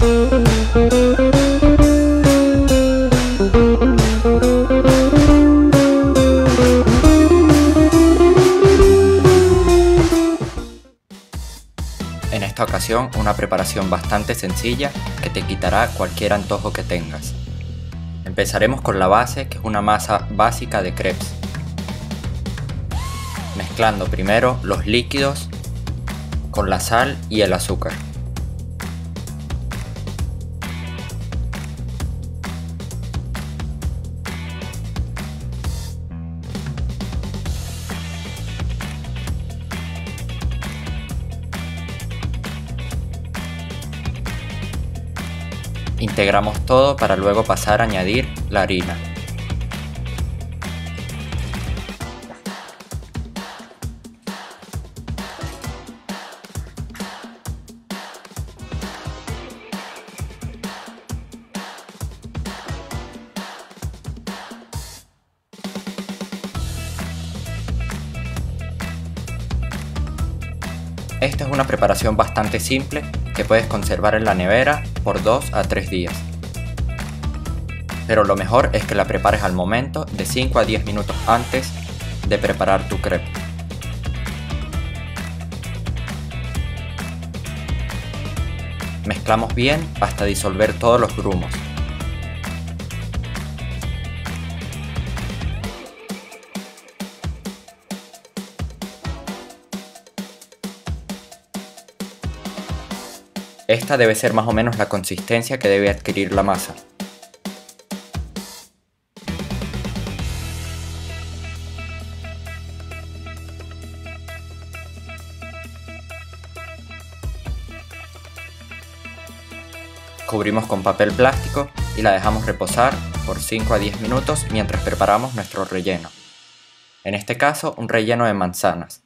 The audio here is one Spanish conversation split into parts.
En esta ocasión una preparación bastante sencilla que te quitará cualquier antojo que tengas. Empezaremos con la base que es una masa básica de crepes. Mezclando primero los líquidos con la sal y el azúcar. Integramos todo para luego pasar a añadir la harina. Esta es una preparación bastante simple que puedes conservar en la nevera por 2 a 3 días. Pero lo mejor es que la prepares al momento de 5 a 10 minutos antes de preparar tu crepe. Mezclamos bien hasta disolver todos los grumos. Debe ser más o menos la consistencia que debe adquirir la masa. Cubrimos con papel plástico y la dejamos reposar por 5 a 10 minutos mientras preparamos nuestro relleno. En este caso un relleno de manzanas,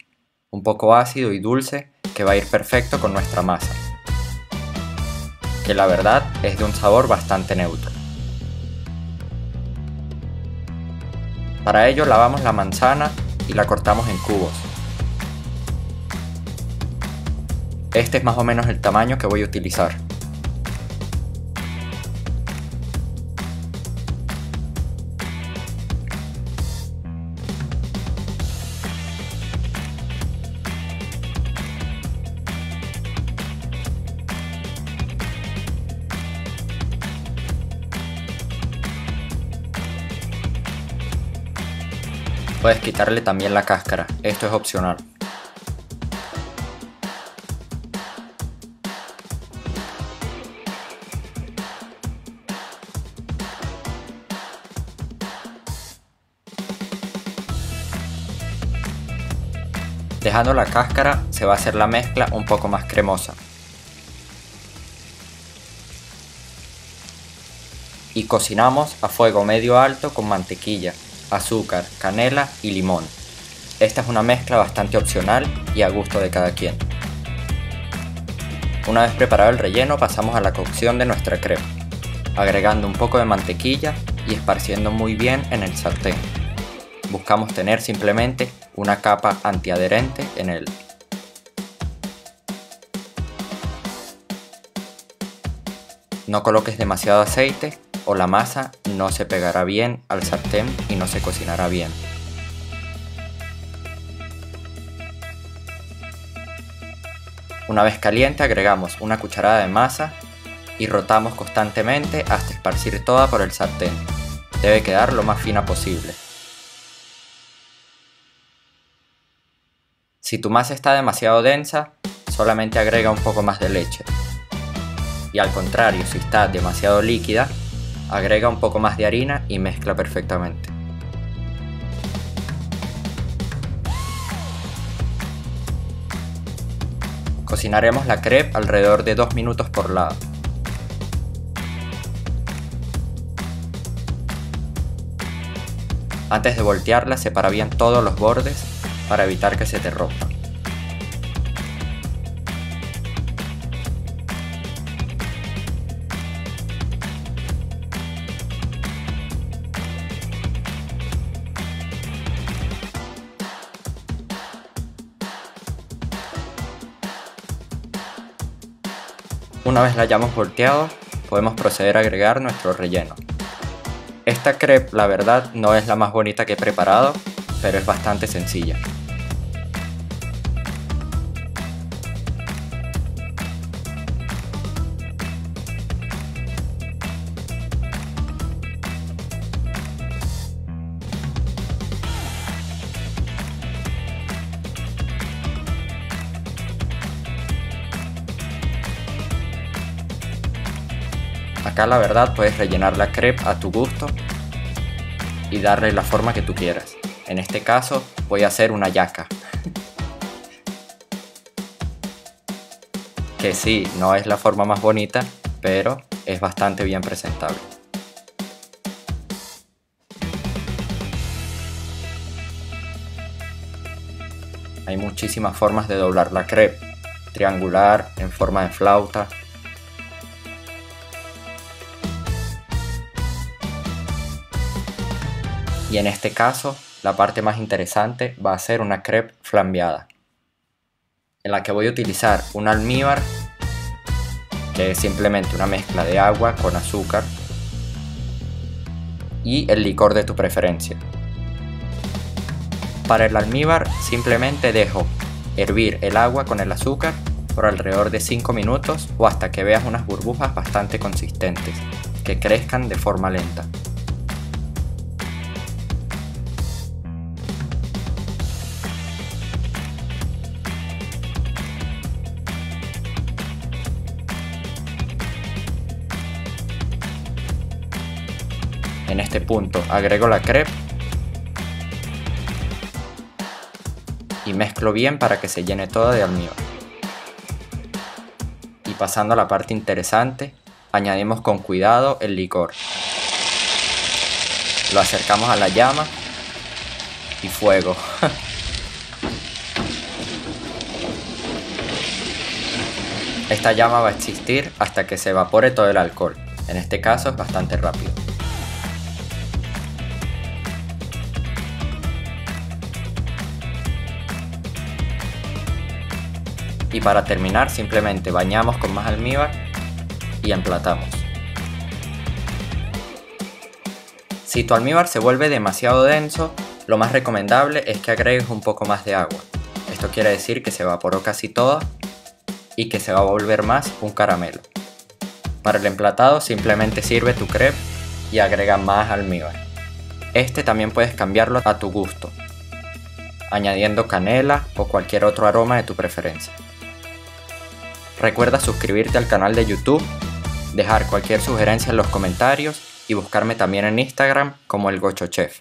un poco ácido y dulce que va a ir perfecto con nuestra masa, que la verdad es de un sabor bastante neutro. Para ello lavamos la manzana y la cortamos en cubos. Este es más o menos el tamaño que voy a utilizar. Puedes quitarle también la cáscara, esto es opcional. Dejando la cáscara se va a hacer la mezcla un poco más cremosa. Y cocinamos a fuego medio alto con mantequilla, azúcar, canela y limón. Esta es una mezcla bastante opcional y a gusto de cada quien. Una vez preparado el relleno pasamos a la cocción de nuestra crema, agregando un poco de mantequilla y esparciendo muy bien en el sartén. Buscamos tener simplemente una capa antiadherente en él. No coloques demasiado aceite o la masa no se pegará bien al sartén y no se cocinará bien. Una vez caliente agregamos una cucharada de masa y rotamos constantemente hasta esparcir toda por el sartén. Debe quedar lo más fina posible. Si tu masa está demasiado densa, solamente agrega un poco más de leche. Y al contrario, si está demasiado líquida, agrega un poco más de harina y mezcla perfectamente. Cocinaremos la crepe alrededor de 2 minutos por lado. Antes de voltearla separa bien todos los bordes para evitar que se te rompan. Una vez la hayamos volteado, podemos proceder a agregar nuestro relleno. Esta crepe, la verdad, no es la más bonita que he preparado, pero es bastante sencilla. Acá la verdad puedes rellenar la crepe a tu gusto y darle la forma que tú quieras. En este caso voy a hacer una yaca. que sí, no es la forma más bonita, pero es bastante bien presentable. Hay muchísimas formas de doblar la crepe. Triangular, en forma de flauta, y en este caso la parte más interesante va a ser una crepe flambeada en la que voy a utilizar un almíbar que es simplemente una mezcla de agua con azúcar y el licor de tu preferencia. Para el almíbar simplemente dejo hervir el agua con el azúcar por alrededor de 5 minutos o hasta que veas unas burbujas bastante consistentes que crezcan de forma lenta. Este punto agrego la crepe y mezclo bien para que se llene toda de almíbar. Y pasando a la parte interesante, añadimos con cuidado el licor. Lo acercamos a la llama y fuego. Esta llama va a existir hasta que se evapore todo el alcohol. En este caso es bastante rápido. Y para terminar simplemente bañamos con más almíbar y emplatamos. Si tu almíbar se vuelve demasiado denso, lo más recomendable es que agregues un poco más de agua. Esto quiere decir que se evaporó casi toda y que se va a volver más un caramelo. Para el emplatado simplemente sirve tu crepe y agrega más almíbar. Este también puedes cambiarlo a tu gusto, añadiendo canela o cualquier otro aroma de tu preferencia. Recuerda suscribirte al canal de YouTube, dejar cualquier sugerencia en los comentarios y buscarme también en Instagram como el Gocho Chef.